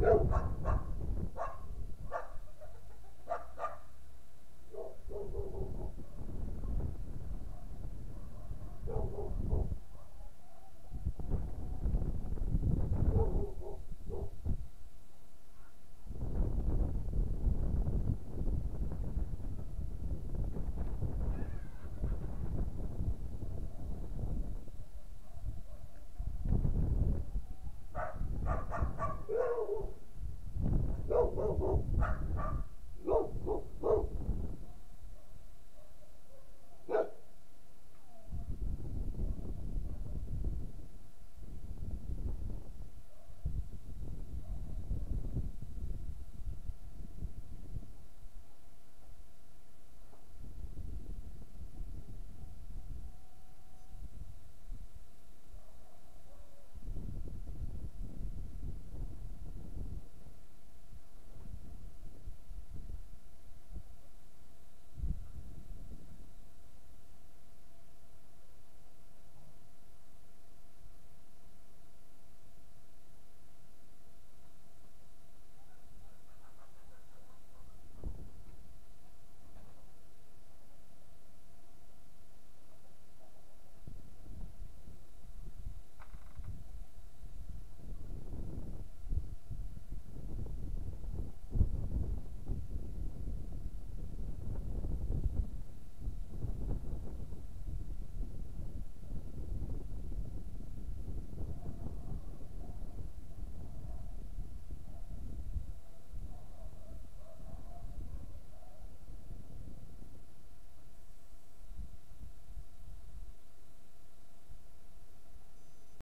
Não.